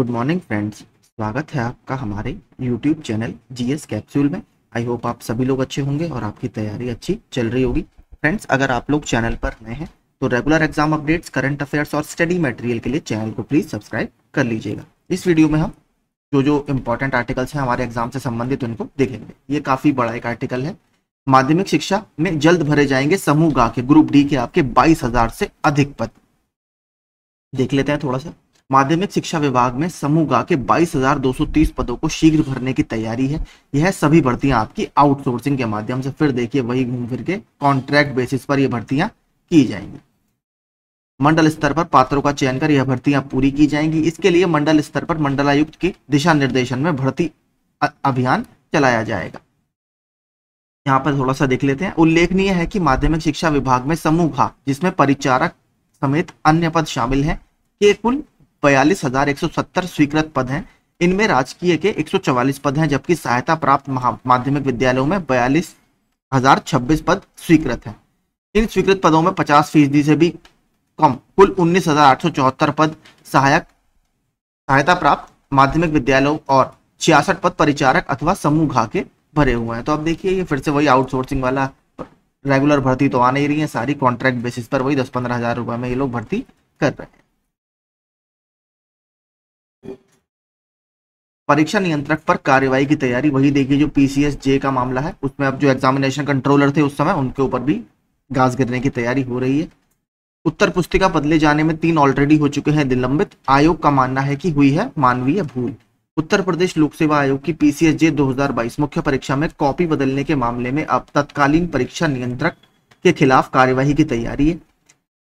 Good morning friends स्वागत है आपका हमारे यूट्यूब चैनल जीएस कैप्सूल में। आई होप आप सभी लोग अच्छे होंगे और आपकी तैयारी अच्छी चल रही होगी। फ्रेंड्स अगर आप लोग चैनल पर नए हैं तो regular exam updates current affairs और स्टडी मटेरियल के लिए चैनल को प्लीज़ सब्सक्राइब कर लीजिएगा। इस वीडियो में हम जो जो इंपॉर्टेंट आर्टिकल्स हैं हमारे एग्ज़ाम से संबंधित, उनको देखेंगे। ये काफ़ी बड़ा एक आर्टिकल है। माध्यमिक शिक्षा में जल्द भरे जाएँगे समूह गा के ग्रुप डी के आपके बाईस हज़ार से अधिक पद। देख लेते हैं थोड़ा सा। माध्यमिक शिक्षा विभाग में समूह गा के 22,230 पदों को शीघ्र भरने की तैयारी है। यह सभी भर्तियाँ आपकी आउटसोर्सिंग के माध्यम से फिर देखिए वही घूम फिर के कॉन्ट्रैक्ट बेसिस पर यह भर्तियाँ की जाएँगी। मंडल स्तर पर पात्रों का चयन कर यह भर्तियाँ पूरी की जाएँगी। इसके लिए मंडल स्तर पर मंडलायुक्त के दिशा निर्देशन में भर्ती अभियान चलाया जाएगा। यहाँ पर थोड़ा सा देख लेते हैं। उल्लेखनीय है कि माध्यमिक शिक्षा विभाग में समूह घा जिसमें परिचारक समेत अन्य पद शामिल हैं। के कुल बयालीस हज़ार एक सौ सत्तर स्वीकृत पद हैं। इनमें राजकीय के 144 पद हैं, जबकि सहायता प्राप्त माध्यमिक विद्यालयों में बयालीस हज़ार छब्बीस पद स्वीकृत हैं। इन स्वीकृत पदों में 50 फ़ीसदी से भी कम, कुल उन्नीस हज़ार आठ सौ चौहत्तर पद सहायक, सहायता प्राप्त माध्यमिक विद्यालयों और छियासठ पद परिचारक अथवा समूह घा के भरे हुए हैं। तो अब देखिए, ये फिर से वही आउटसोर्सिंग वाला रेगुलर भर्ती तो आ नहीं रही है, सारी कॉन्ट्रैक्ट बेसिस पर वही दस पंद्रह हज़ार रुपए में ये लोग भर्ती कर रहे हैं। परीक्षा नियंत्रक पर कार्यवाही की तैयारी वही देखिए जो पीसीएस जे का मामला है। उसमें अब जो एग्जामिनेशन कंट्रोलर थे उस समय उनके ऊपर भी घास गिरने की तैयारी हो रही है। उत्तर पुस्तिका बदले जाने में तीन ऑलरेडी हो चुके हैं निलंबित। आयोग का मानना है कि हुई है मानवीय भूल। उत्तर प्रदेश लोक सेवा आयोग की पीसीएस जे 2022 मुख्य परीक्षा में कॉपी बदलने के मामले में अब तत्कालीन परीक्षा नियंत्रक के खिलाफ कार्यवाही की तैयारी है।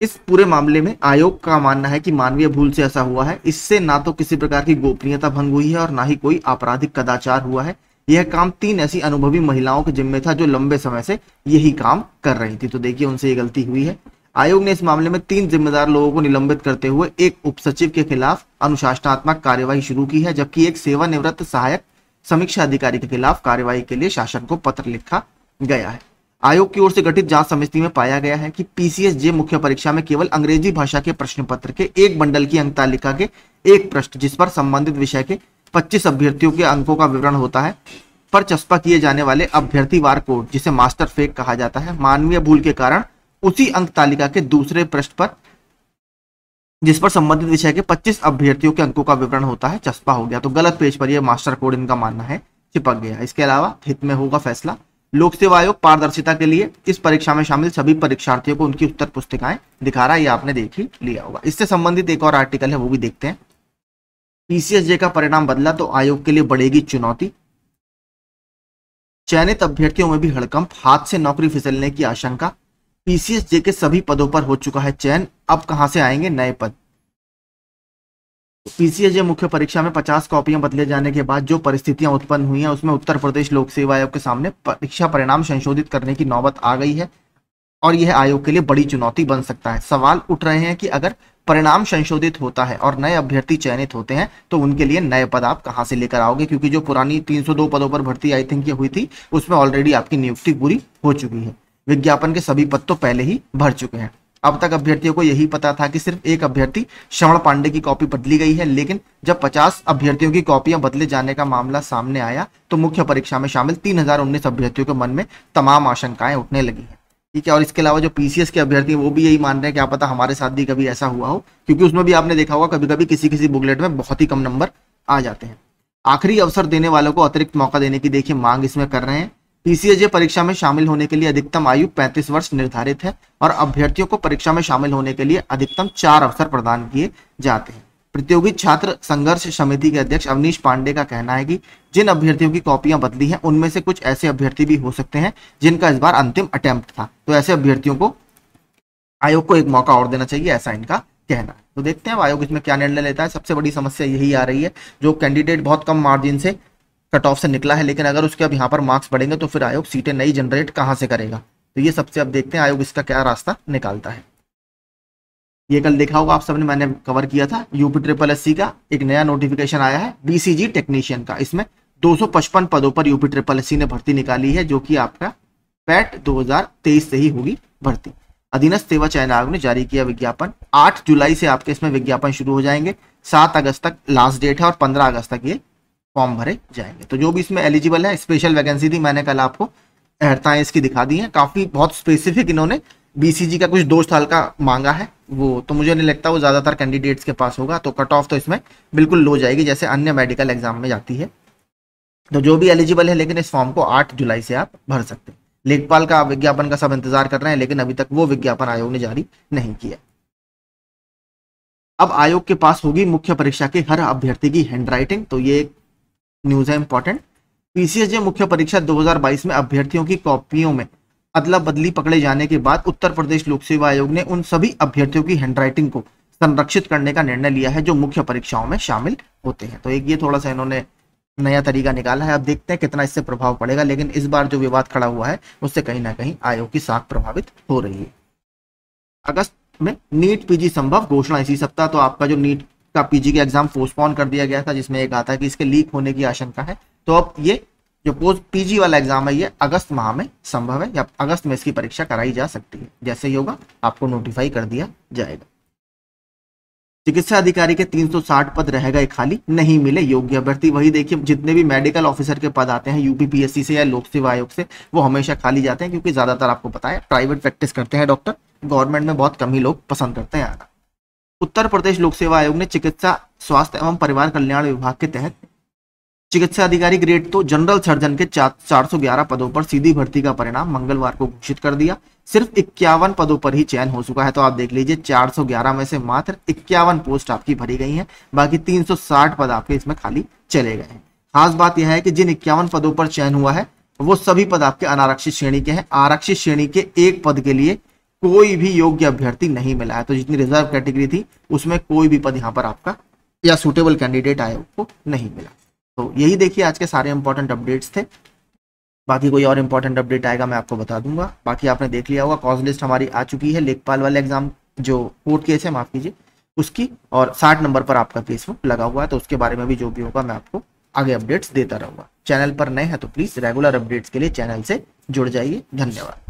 इस पूरे मामले में आयोग का मानना है कि मानवीय भूल से ऐसा हुआ है। इससे ना तो किसी प्रकार की गोपनीयता भंग हुई है और ना ही कोई आपराधिक कदाचार हुआ है। यह काम तीन ऐसी अनुभवी महिलाओं के जिम्मे था जो लंबे समय से यही काम कर रही थी। तो देखिए, उनसे ये गलती हुई है। आयोग ने इस मामले में तीन जिम्मेदार लोगों को निलंबित करते हुए एक उप सचिव के खिलाफ अनुशासनात्मक कार्यवाही शुरू की है, जबकि एक सेवानिवृत्त सहायक समीक्षा अधिकारी के खिलाफ कार्यवाही के लिए शासन को पत्र लिखा गया है। आयोग की ओर से गठित जाँच समिति में पाया गया है कि पीसीएस जे मुख्य परीक्षा में केवल अंग्रेज़ी भाषा के प्रश्न पत्र के एक बंडल की अंक तालिका के एक प्रश्न जिस पर संबंधित विषय के 25 अभ्यर्थियों के अंकों का विवरण होता है, पर चस्पा किए जाने वाले अभ्यर्थी वार कोड, जिसे मास्टर फेक कहा जाता है, मानवीय भूल के कारण उसी अंक तालिका के दूसरे प्रश्न पर, जिस पर संबंधित विषय के 25 अभ्यर्थियों के अंकों का विवरण होता है, चस्पा हो गया। तो गलत पेज पर यह मास्टर कोड इनका मानना है, चिपक गया। इसके अलावा हित में होगा फैसला। लोक सेवा आयोग पारदर्शिता के लिए इस परीक्षा में शामिल सभी परीक्षार्थियों को उनकी उत्तर पुस्तिकाएँ दिखा रहा है। ये आपने देख ही लिया होगा। इससे संबंधित एक और आर्टिकल है, वो भी देखते हैं। पीसीएसजे का परिणाम बदला तो आयोग के लिए बढ़ेगी चुनौती। चयनित अभ्यर्थियों में भी हड़कंप, हाथ से नौकरी फिसलने की आशंका। पीसीएसजे के सभी पदों पर हो चुका है चयन। अब कहाँ से आएँगे नए पद? पीसीएजे मुख्य परीक्षा में 50 कॉपियाँ बदले जाने के बाद जो परिस्थितियाँ उत्पन्न हुई हैं, उसमें उत्तर प्रदेश लोक सेवा आयोग के सामने परीक्षा परिणाम संशोधित करने की नौबत आ गई है और यह आयोग के लिए बड़ी चुनौती बन सकता है। सवाल उठ रहे हैं कि अगर परिणाम संशोधित होता है और नए अभ्यर्थी चयनित होते हैं तो उनके लिए नए पद आप कहाँ से लेकर आओगे? क्योंकि जो पुरानी 302 पदों पर भर्ती आई थिंक ये हुई थी, उसमें ऑलरेडी आपकी नियुक्ति पूरी हो चुकी है। विज्ञापन के सभी पद तो पहले ही भर चुके हैं। अब तक अभ्यर्थियों को यही पता था कि सिर्फ़ एक अभ्यर्थी श्रवण पांडे की कॉपी बदली गई है, लेकिन जब 50 अभ्यर्थियों की कॉपियाँ बदले जाने का मामला सामने आया तो मुख्य परीक्षा में शामिल 3019 अभ्यर्थियों के मन में तमाम आशंकाएँ उठने लगी है। ठीक है, और इसके अलावा जो पीसीएस के अभ्यर्थी वो भी यही मान रहे हैं क्या पता हमारे साथ भी कभी ऐसा हुआ हो, क्योंकि उसमें भी आपने देखा होगा कभी कभी किसी किसी बुकलेट में बहुत ही कम नंबर आ जाते हैं। आखिरी अवसर देने वालों को अतिरिक्त मौका देने की देखिए मांग इसमें कर रहे हैं। पीसीएजे परीक्षा में शामिल होने के लिए अधिकतम आयु 35 वर्ष निर्धारित है और अभ्यर्थियों को परीक्षा में शामिल होने के लिए अधिकतम चार अवसर प्रदान किए जाते हैं। प्रतियोगी छात्र संघर्ष समिति के अध्यक्ष अवनीश पांडे का कहना है कि जिन अभ्यर्थियों की कॉपियाँ बदली हैं, उनमें से कुछ ऐसे अभ्यर्थी भी हो सकते हैं जिनका इस बार अंतिम अटेम्प्ट था। तो ऐसे अभ्यर्थियों को आयोग को एक मौका और देना चाहिए, ऐसा इनका कहना तो देखते हैं आयोग इसमें क्या निर्णय लेता है। सबसे बड़ी समस्या यही आ रही है, जो कैंडिडेट बहुत कम मार्जिन से कट ऑफ़ से निकला है, लेकिन अगर उसके अब यहाँ पर मार्क्स बढ़ेंगे तो फिर आयोग सीटें नई जनरेट कहाँ से करेगा? तो ये सबसे अब देखते हैं, आयोग इसका क्या रास्ता निकालता है। ये कल देखा होगा आप सबने, मैंने कवर किया था यूपी ट्रिपल एस का एक नया नोटिफिकेशन आया है बीसीजी टेक्नीशियन का। इसमें 255 पदों पर यूपी ट्रिपल एस ने भर्ती निकाली है, जो कि आपका पैट 2023 से ही होगी भर्ती। अधीनस्थ सेवा चयन आयोग ने जारी किया विज्ञापन। आठ जुलाई से आपके इसमें विज्ञापन शुरू हो जाएँगे, सात अगस्त तक लास्ट डेट है और पंद्रह अगस्त तक ये फॉर्म भरे जाएँगे। तो जो भी इसमें एलिजिबल है स्पेशल वैकेंसी थी, मैंने कल आपको अहर्ताएँ इसकी दिखा दी है। काफ़ी बहुत स्पेसिफिक इन्होंने बीसीजी का कुछ दो साल का मांगा है। वो तो मुझे नहीं लगता वो ज़्यादातर कैंडिडेट्स के पास होगा। तो कट ऑफ़ तो इसमें बिल्कुल लो जाएगी, जैसे अन्य मेडिकल एग्ज़ाम में जाती है। तो जो भी एलिजिबल है, लेकिन इस फॉर्म को आठ जुलाई से आप भर सकते हैं। लेखपाल का विज्ञापन का सब इंतज़ार कर रहे हैं, लेकिन अभी तक वो विज्ञापन आयोग ने जारी नहीं किया। अब आयोग के पास होगी मुख्य परीक्षा के हर अभ्यर्थी की हैंडराइटिंग तो ये एक न्यूज़ है इंपॉर्टेंट पीसीएसजे मुख्य परीक्षा 2022 में अभ्यर्थियों की कॉपियों में। अदला बदली पकड़े जाने के बाद उत्तर प्रदेश लोक सेवा आयोग ने उन सभी अभ्यर्थियों की हैंडराइटिंग को संरक्षित करने का निर्णय लिया है जो मुख्य परीक्षाओं में शामिल होते हैं। तो एक ये थोड़ा सा इन्होंने नया तरीका निकाला है। अब देखते हैं कितना इससे प्रभाव पड़ेगा, लेकिन इस बार जो विवाद खड़ा हुआ है, उससे कहीं ना कहीं आयोग की साख प्रभावित हो रही है। अगस्त में नीट पीजी संभव घोषणा इसी सप्ताह तो आपका जो नीट का पीजी का एग्ज़ाम पोस्टपोन कर दिया गया था, जिसमें एक आता है कि इसके लीक होने की आशंका है। तो अब ये जो पोस्ट पीजी वाला एग्ज़ाम है, ये अगस्त माह में संभव है, या अगस्त में इसकी परीक्षा कराई जा सकती है। जैसे ही होगा, आपको नोटिफाई कर दिया जाएगा। चिकित्सा अधिकारी के 360 पद रह गए खाली, नहीं मिले योग्य अभ्यर्थी। वही देखिए, जितने भी मेडिकल ऑफिसर के पद आते हैं यूपीपीएससी से या लोक सेवा आयोग से, वो हमेशा खाली जाते हैं, क्योंकि ज़्यादातर आपको पता है प्राइवेट प्रैक्टिस करते हैं डॉक्टर गवर्नमेंट में बहुत कम ही लोग पसंद करते हैं आना। उत्तर प्रदेश लोक सेवा आयोग ने चिकित्सा, स्वास्थ्य एवं परिवार कल्याण विभाग के तहत चिकित्सा अधिकारी ग्रेड तो जनरल सर्जन के चार सौ ग्यारह पदों पर सीधी भर्ती का परिणाम मंगलवार को घोषित कर दिया। सिर्फ़ इक्यावन पदों पर ही चयन हो चुका है तो आप देख लीजिए 411 में से मात्र इक्यावन पोस्ट आपकी भरी गई हैं, बाकी 360 पद आपके इसमें खाली चले गए हैं। खास बात यह है कि जिन इक्यावन पदों पर चयन हुआ है, वो सभी पद आपके अनारक्षित श्रेणी के हैं। आरक्षित श्रेणी के एक पद के लिए कोई भी योग्य अभ्यर्थी नहीं मिला है। तो जितनी रिज़र्व कैटेगरी थी, उसमें कोई भी पद यहाँ पर आपका या सुटेबल कैंडिडेट आयोग को नहीं मिला। तो यही देखिए, आज के सारे इंपॉर्टेंट अपडेट्स थे। बाकी कोई और इंपॉर्टेंट अपडेट आएगा, मैं आपको बता दूँगा। बाकी आपने देख लिया होगा कॉज लिस्ट हमारी आ चुकी है। लेखपाल वाले एग्ज़ाम जो कोर्ट केस है, माफ़ कीजिए, उसकी और साठ नंबर पर आपका केस लगा हुआ है। तो उसके बारे में भी जो भी होगा, मैं आपको आगे अपडेट्स देता रहूँगा। चैनल पर नए हैं तो प्लीज़ रेगुलर अपडेट्स के लिए चैनल से जुड़ जाइए। धन्यवाद।